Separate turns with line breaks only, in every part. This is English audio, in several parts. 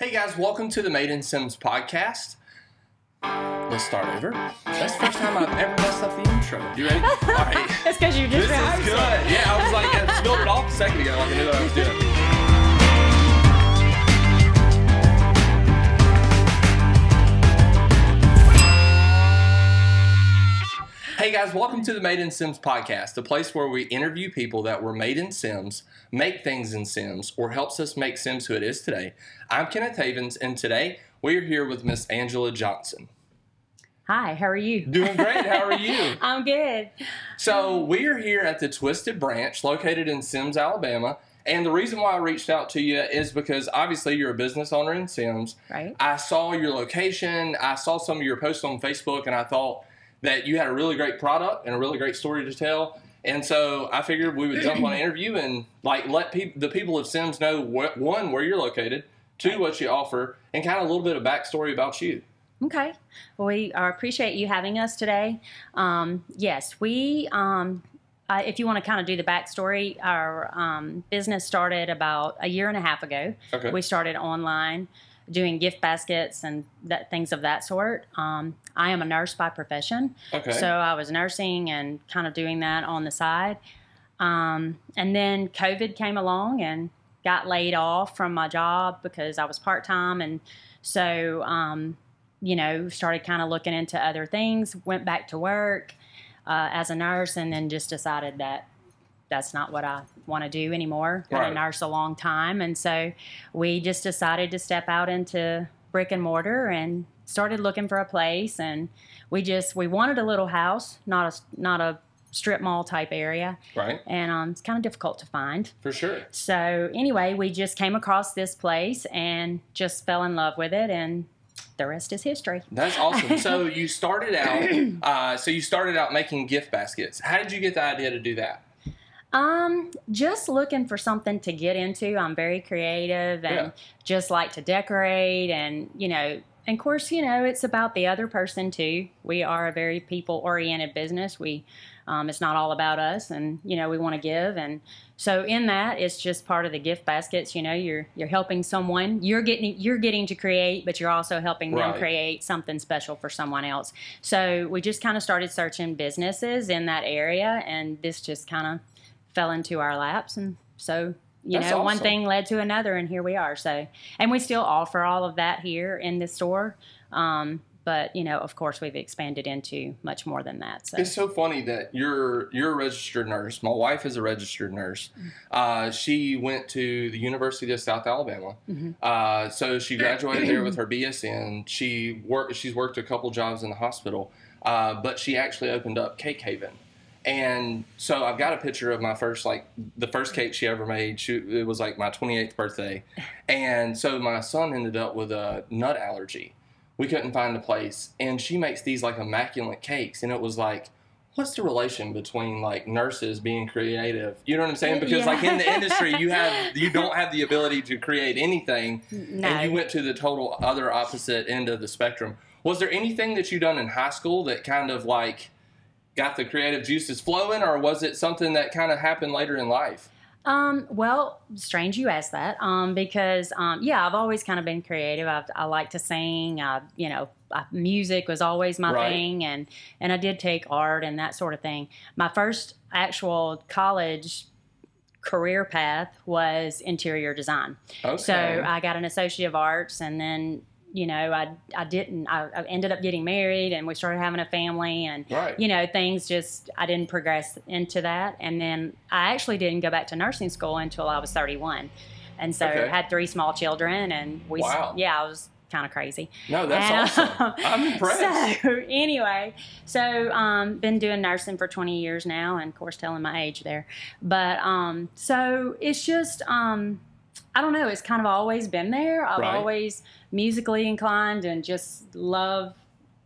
Hey guys, welcome to the Made in Semmes podcast. Let's start over. That's the first time I've ever messed up the intro. You ready? All right.
That's because you just
This is
rehearsed
good.
it.
Yeah, I was like, I spilled it off a second ago, like I knew what I was doing. Hey guys, welcome to the Made in Semmes podcast, the place where we interview people that were made in Semmes, make things in Semmes, or helps us make Semmes who it is today. I'm Kenneth Havens, and today we are here with Miss Angela Johnson.
Hi, how are you?
Doing great. How are you?
I'm good.
So we are here at the Twisted Branch, located in Semmes, Alabama. And the reason why I reached out to you is because obviously you're a business owner in Semmes.
Right.
I saw your location, I saw some of your posts on Facebook, and I thought that you had a really great product and a really great story to tell. And so I figured we would jump on an interview and like let peop- the people of Semmes know wh- one where you're located, two what you offer, and kind of a little bit of backstory about you.
Okay. Well, we appreciate you having us today. Um, yes, we. Um, uh, if you want to kind of do the backstory, our um, business started about a year and a half ago.
Okay.
We started online doing gift baskets and that, things of that sort. Um, I am a nurse by profession.
Okay.
So I was nursing and kind of doing that on the side. Um, and then COVID came along and got laid off from my job because I was part time. And so, um, you know, started kind of looking into other things, went back to work uh, as a nurse, and then just decided that that's not what I want to do anymore. Been
Right.
a nurse a long time. And so we just decided to step out into brick and mortar and started looking for a place and we just we wanted a little house not a not a strip mall type area
right.
and um, it's kind of difficult to find
For sure.
so anyway we just came across this place and just fell in love with it and the rest is history
That's awesome. so you started out. Uh, so you started out making gift baskets. How did you get the idea to do that?
Um, just looking for something to get into. I'm very creative and
Yeah.
just like to decorate and, you know, and of course, you know, it's about the other person too. We are a very people oriented business. We um, it's not all about us and, you know, we want to give and so in that it's just part of the gift baskets, you know, you're you're helping someone. You're getting you're getting to create, but you're also helping them create something special for someone else. So we just kind of started searching businesses in that area and this just kind of fell into our laps and so you
That's
know one thing led to another and here we are so and we still offer all of that here in the store um, but you know of course we've expanded into much more than that so
It's so funny that you're you're a registered nurse. My wife is a registered nurse. Uh, she went to the University of South Alabama.
Mhm.
Uh, so she graduated there with her BSN. She worked. She's worked a couple jobs in the hospital, uh, but she actually opened up Cake Haven. And so I've got a picture of my first like the first cake she ever made. She, it was like my 28th birthday, and so my son ended up with a nut allergy. We couldn't find a place, and she makes these like immaculate cakes, and it was like, what's the relation between like nurses being creative? You know what I'm saying? Because like in the industry, you have you don't have the ability to create anything,
no
and you went to the total other opposite end of the spectrum. Was there anything that you done in high school that kind of like got the creative juices flowing, or was it something that kind of happened later in life?
Um, well, strange you asked that. Um, because um, yeah, I've always kind of been creative. I've, I like to sing. I, you know, I, music was always my
Right.
thing, and and I did take art and that sort of thing. My first actual college career path was interior design.
Okay.
So I got an associate of arts, and then you know I I didn't. I, I ended up getting married, and we started having a family, and
right.
you know things just I didn't progress into that, and then I actually didn't go back to nursing school until I was 31, and so
Okay.
had three small children, and we
Wow.
yeah I was kind of crazy.
no, that's
And,
awesome. I'm impressed.
So anyway, so um, been doing nursing for 20 years now, and of course telling my age there. But um, so it's just um, I don't know. It's kind of always been there. I've
Right.
always musically inclined and just love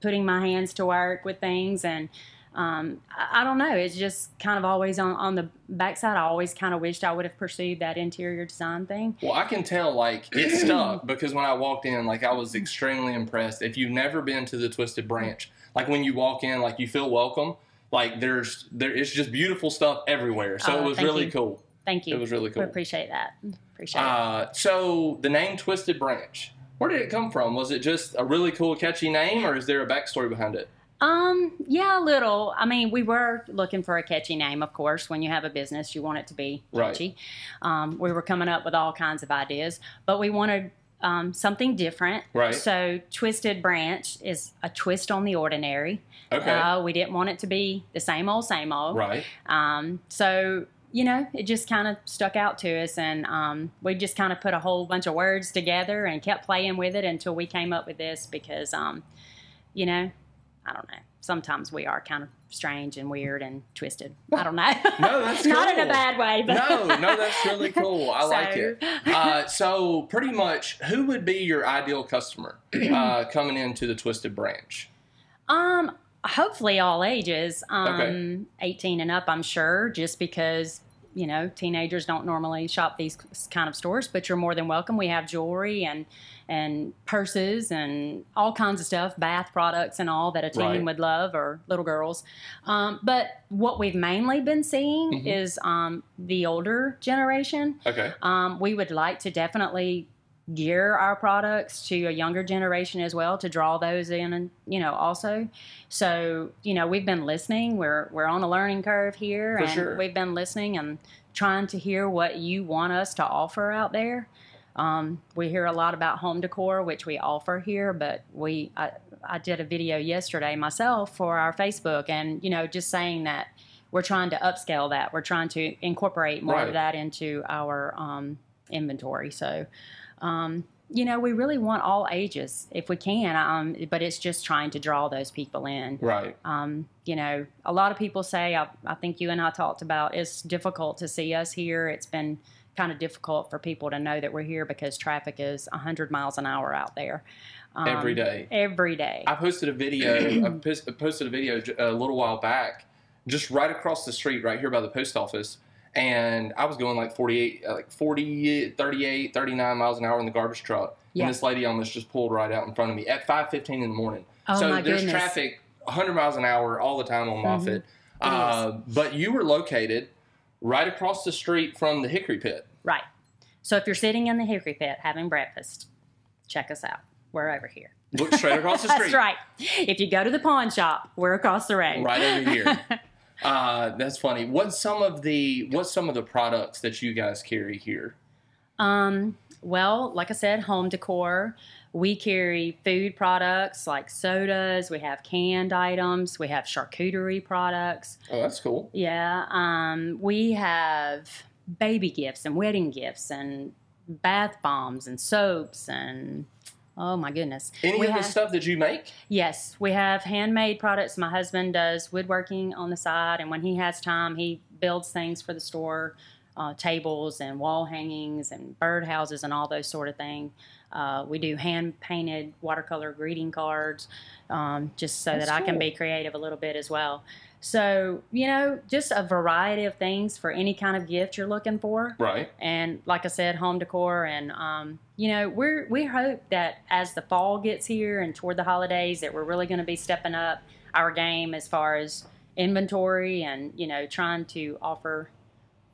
putting my hands to work with things and. Um, I, I don't know. It's just kind of always on, on the backside. I always kind of wished I would have pursued that interior design thing.
Well, I can tell like it stuck because when I walked in, like I was extremely impressed. If you've never been to the Twisted Branch, like when you walk in, like you feel welcome. Like there's there, it's just beautiful stuff everywhere. So
Oh,
it was really
you.
cool.
Thank you.
It was really
We
cool.
appreciate that. Appreciate it.
Uh, so the name Twisted Branch. Where did it come from? Was it just a really cool, catchy name, or is there a backstory behind it?
Um, yeah, a little. I mean, we were looking for a catchy name, of course. When you have a business, you want it to be catchy. Right. Um, we were coming up with all kinds of ideas, but we wanted um, something different.
Right.
So, Twisted Branch is a twist on the ordinary.
Okay.
Uh, we didn't want it to be the same old, same old.
right.
Um, so, you know, it just kind of stuck out to us, and um, we just kind of put a whole bunch of words together and kept playing with it until we came up with this because, um, you know, I don't know. Sometimes we are kind of strange and weird and twisted. I don't know.
No, that's
not in a bad way, but
No, no, that's really cool. I like it. Uh, so, pretty much, who would be your ideal customer uh, coming into the Twisted Branch?
Um, hopefully all ages. Um,
Okay.
18 and up, I'm sure, just because you know teenagers don't normally shop these kind of stores. But you're more than welcome. We have jewelry and and purses and all kinds of stuff, bath products and all that a teen
Right.
would love or little girls. Um, but what we've mainly been seeing
Mhm.
is um, the older generation.
Okay.
Um, we would like to definitely gear our products to a younger generation as well to draw those in and you know also. So you know we've been listening. We're we're on a learning curve here
For
and
sure.
we've been listening and trying to hear what you want us to offer out there. Um, we hear a lot about home decor which we offer here but we I, I did a video yesterday myself for our facebook and you know just saying that we're trying to upscale that. We're trying to incorporate more
Right.
of that into our um, inventory. So um, you know, we really want all ages if we can, um, but it's just trying to draw those people in.
Right.
Um, you know, a lot of people say, I, I think you and I talked about, it's difficult to see us here. It's been kind of difficult for people to know that we're here because traffic is 100 miles an hour out there. Um,
Every day.
Every day.
I posted a video. I posted a video a little while back, just right across the street, right here by the post office, and I was going like 48, uh, like 40, 38, 39 miles an hour in the garbage truck,
Yeah.
and this lady almost just pulled right out in front of me at 5:15 in the morning.
Oh,
so
my
there's
goodness.
traffic 100 miles an hour all the time on Moffett.
It
Uh, but you were located right across the street from the Hickory Pit.
right. So if you're sitting in the Hickory Pit having breakfast, check us out. We're over here.
Look straight across the street.
That's right. If you go to the pawn shop, we're across the road.
Right over here. Uh, that's funny. What's some of the what's some of the products that you guys carry here?
Um, well, like I said, home decor. We carry food products like sodas. We have canned items. We have charcuterie products.
Oh, that's cool.
Yeah. Um, we have baby gifts and wedding gifts and bath bombs and soaps and oh my goodness.
Any
We
of the stuff that you make?
Yes, we have handmade products. My husband does woodworking on the side, and when he has time, he builds things for the store, uh, tables and wall hangings and birdhouses and all those sort of things. Uh, we do hand painted watercolor greeting cards, um, just so
That's
that I can be creative a little bit as well. So you know, just a variety of things for any kind of gift you're looking for
Right.
and like I said, home decor, and um, you know, we're we hope that as the fall gets here and toward the holidays, that we're really going to be stepping up our game as far as inventory and you know trying to offer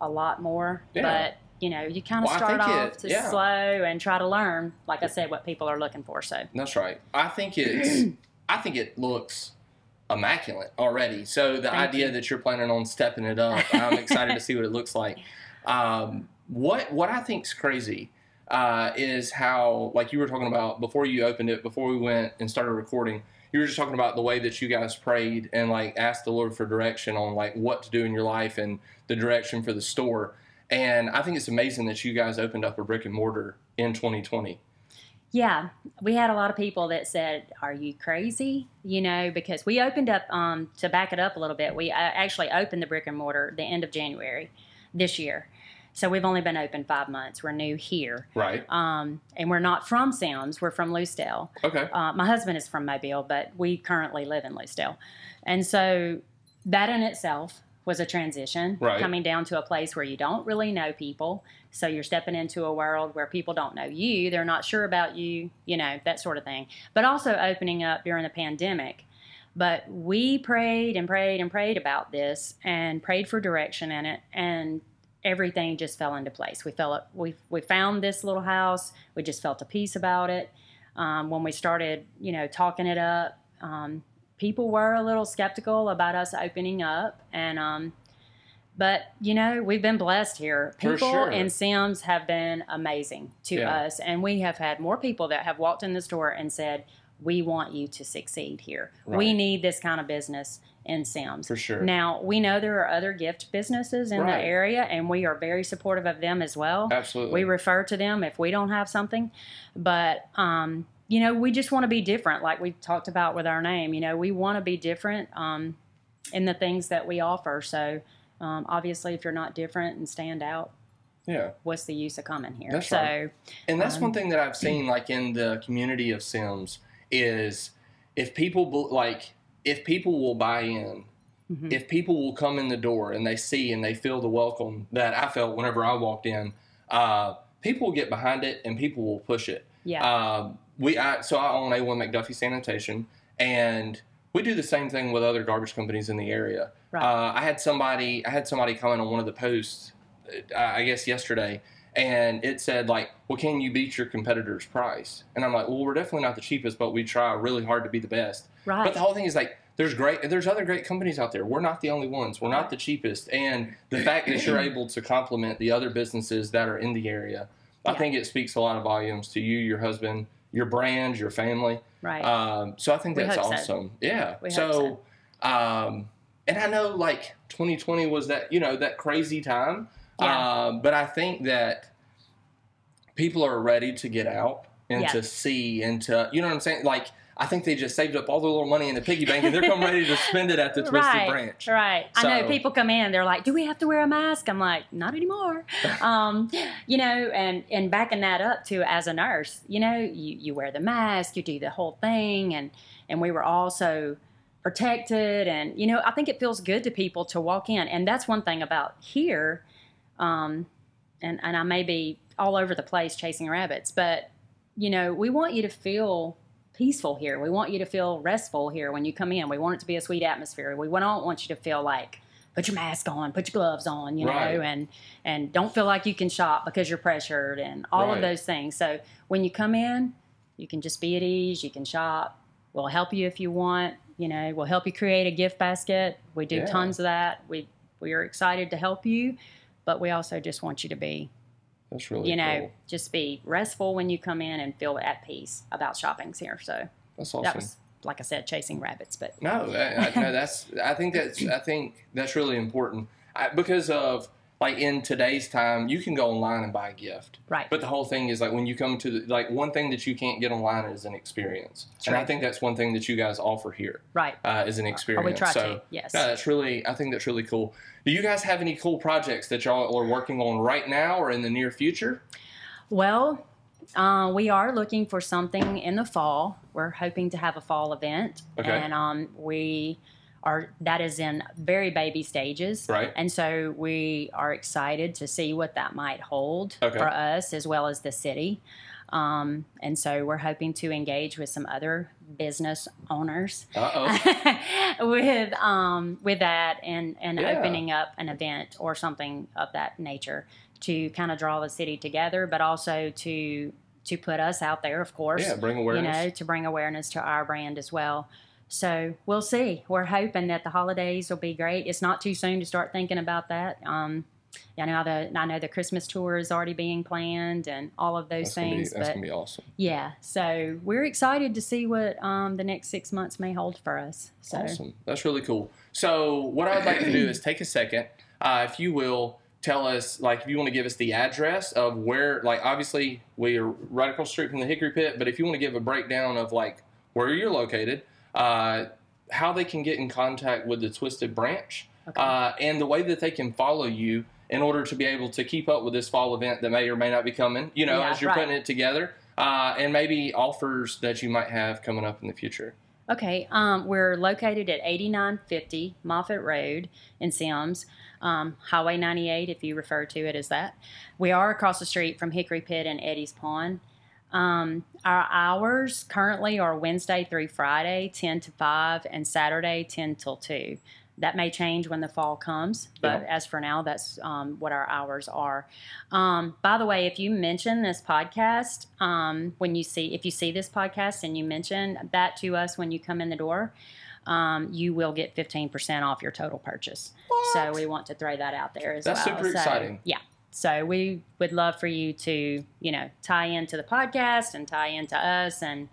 a lot more.
Yeah.
But you know, you kind of
Well,
start off
it-
to
yeah.
slow and try to learn, like I said, what people are looking for. So
That's right. I think it's I think it looks immaculate already. So the
Thank
idea
you.
that you're planning on stepping it up, I'm excited to see what it looks like. Um, what what I think's crazy uh, is how like you were talking about before you opened it, before we went and started recording. You were just talking about the way that you guys prayed and like asked the Lord for direction on like what to do in your life and the direction for the store. And I think it's amazing that you guys opened up a brick and mortar in 2020.
Yeah, we had a lot of people that said, "Are you crazy?" You know, because we opened up um, to back it up a little bit. We uh, actually opened the brick and mortar the end of January this year, so we've only been open five months. We're new here,
Right.
um, and we're not from Semmes. We're from Lucedale.
Okay.
Uh, my husband is from Mobile, but we currently live in Lucedale, and so that in itself was a transition
Right.
coming down to a place where you don't really know people. So you're stepping into a world where people don't know you they're not sure about you you know that sort of thing. But also opening up during the pandemic. But we prayed and prayed and prayed about this and prayed for direction in it and everything just fell into place. We felt we we found this little house. We just felt a peace about it. Um, when we started, you know, talking it up, um, people were a little skeptical about us opening up, and um, but you know, we've been blessed here. People
sure.
in Semmes have been amazing to
Yeah.
us, and we have had more people that have walked in the store and said, "We want you to succeed here. We need this kind of business in Semmes."
For sure.
Now we know there are other gift businesses in
Right.
the area, and we are very supportive of them as well.
Absolutely.
We refer to them if we don't have something, but um, you know, we just want to be different, like we talked about with our name. You know, we want to be different um, in the things that we offer. So, um, obviously, if you're not different and stand out,
yeah.
what's the use of coming here?
That's
so,
right. And that's
Um,
one thing that I've seen, like in the community of Semmes, is if people like if people will buy in,
mhm.
if people will come in the door and they see and they feel the welcome that I felt whenever I walked in, uh, people will get behind it and people will push it.
yeah,
Uh, we I, so I own A1 McDuffie Sanitation, and we do the same thing with other garbage companies in the area.
Right.
Uh, I had somebody I had somebody comment on one of the posts, uh, I guess yesterday, and it said like, "Well, can you beat your competitor's price?" And I'm like, "Well, we're definitely not the cheapest, but we try really hard to be the best."
right.
But the whole thing is like, there's great, there's other great companies out there. We're not the only ones. We're not the cheapest, and the fact that you're able to complement the other businesses that are in the area, I
Yeah.
think it speaks a lot of volumes to you, your husband, your brand, your family.
right.
Um, so I think that's
hope so.
awesome. Yeah.
We
so,
hope
um, and I know like 2020 was that you know that crazy time.
Yeah.
Um, but I think that people are ready to get out and
Yeah.
to see and to you know what I'm saying. Like I think they just saved up all their little money in the piggy bank and they're come ready to spend it at the Twisted
right,
Branch.
Right. I know people come in, they're like, "Do we have to wear a mask?" I'm like, "Not anymore." um, you know, and and backing that up to as a nurse, you know, you you wear the mask, you do the whole thing, and and we were also protected, and you know, I think it feels good to people to walk in, and that's one thing about here. Um, and and I may be all over the place chasing rabbits, but you know, we want you to feel peaceful here. We want you to feel restful here when you come in. We want it to be a sweet atmosphere. We don't want you to feel like put your mask on, put your gloves on, you know, and and don't feel like you can shop because you're pressured and all
Right.
of those things. So when you come in, you can just be at ease. You can shop. We'll help you if you want. You know, we'll help you create a gift basket. We do
Yeah.
tons of that. We we are excited to help you, but we also just want you to be
That's really
you know,
cool.
just be restful when you come in and feel at peace about shoppings here. So
That's awesome.
that was, like I said, chasing rabbits. But
No, I, I, no, that's. I think that's. I think that's really important I, because of like in today's time, you can go online and buy a gift.
right,
But the whole thing is like when you come to the, like one thing that you can't get online is an experience, and I think that's one thing that you guys offer here
right.
uh, is an experience.
Or we try
so,
to. Yes.
No, that's really. I think that's really cool. Do you guys have any cool projects that y'all are working on right now or in the near future?
Well, uh, we are looking for something in the fall. We're hoping to have a fall event,
Okay.
and um, we are that is in very baby stages.
Right.
And so we are excited to see what that might hold
Okay.
for us as well as the city. Um, and so we're hoping to engage with some other business owners with um, with that and and
Yeah.
opening up an event or something of that nature to kind of draw the city together, but also to to put us out there, of course.
yeah, bring
You know, to bring awareness to our brand as well. So we'll see. We're hoping that the holidays will be great. It's not too soon to start thinking about that. Um, I know the I know the Christmas tour is already being planned and all of those
that's gonna, be,
things.
that's
but
gonna be awesome.
yeah, so we're excited to see what um, the next six months may hold for us. So
Awesome. That's really cool. So, what I'd like to do is take a second, uh, if you will, tell us, like, if you want to give us the address of where, like, obviously we are right across the street from the Hickory Pit, but if you want to give a breakdown of, like, where you're located, uh, how they can get in contact with the Twisted Branch,
Okay.
uh, and the way that they can follow you in order to be able to keep up with this fall event that may or may not be coming, you know,
Yeah,
as you're
right.
putting it together, uh, and maybe offers that you might have coming up in the future.
Okay, um, we're located at 8950 Moffett Road in Semmes, um, Highway 98, if you refer to it as that. We are across the street from Hickory Pit and Eddie's Pawn. Um, our hours currently are Wednesday through Friday, 10 to 5, and Saturday, 10 till 2. that may change when the fall comes, but
Yeah.
as for now, that's um, what our hours are. Um, by the way, if you mention this podcast, um, when you see if you see this podcast and you mention that to us when you come in the door, um, you will get fifteen percent off your total purchase. So we want to throw that out there as
That's
well.
That's super
So,
exciting.
Yeah. So we would love for you to, you know, tie into the podcast and tie into us, and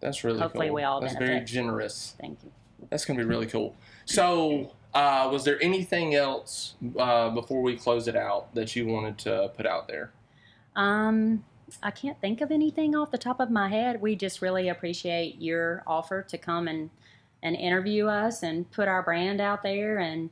That's really
Hopefully
cool.
we all
That's very generous.
thank you.
That's going to be really cool. So, uh, was there anything else uh, before we close it out that you wanted to put out there?
Um, I can't think of anything off the top of my head. We just really appreciate your offer to come and and interview us and put our brand out there. And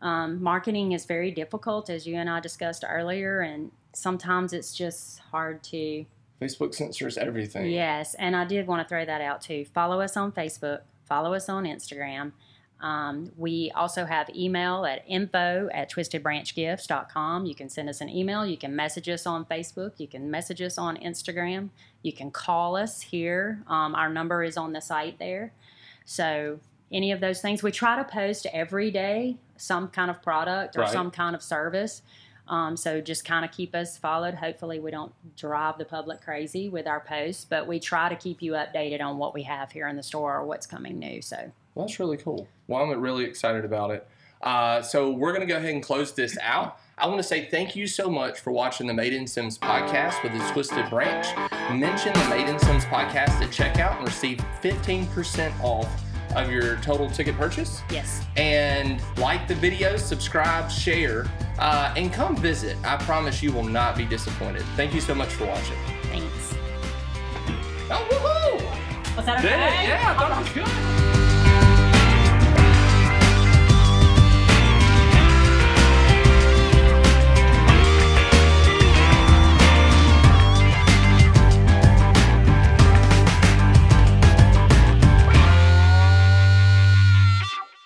um, marketing is very difficult, as you and I discussed earlier, and sometimes it's just hard to.
Facebook censors everything.
Yes, and I did want to throw that out too. Follow us on Facebook. Follow us on Instagram. Um, we also have email at info at twistedbranchgifts.com. You can send us an email. You can message us on Facebook. You can message us on Instagram. You can call us here. Um, our number is on the site there. So, any of those things. We try to post every day some kind of product or
Right.
some kind of service. Um, so just kind of keep us followed. Hopefully, we don't drive the public crazy with our posts, but we try to keep you updated on what we have here in the store or what's coming new. So,
Well, that's really cool. Well, I'm really excited about it. Uh, so we're going to go ahead and close this out. I want to say thank you so much for watching the Made in Semmes podcast with the Twisted Branch. Mention the Made in Semmes podcast at checkout and receive 15% off of your total ticket purchase.
yes,
And like the video, subscribe, share, uh, and come visit. I promise you will not be disappointed. Thank you so much for watching.
thanks.
Oh, woohoo!
Was that
Did
okay?
it? Yeah, I thought it was good.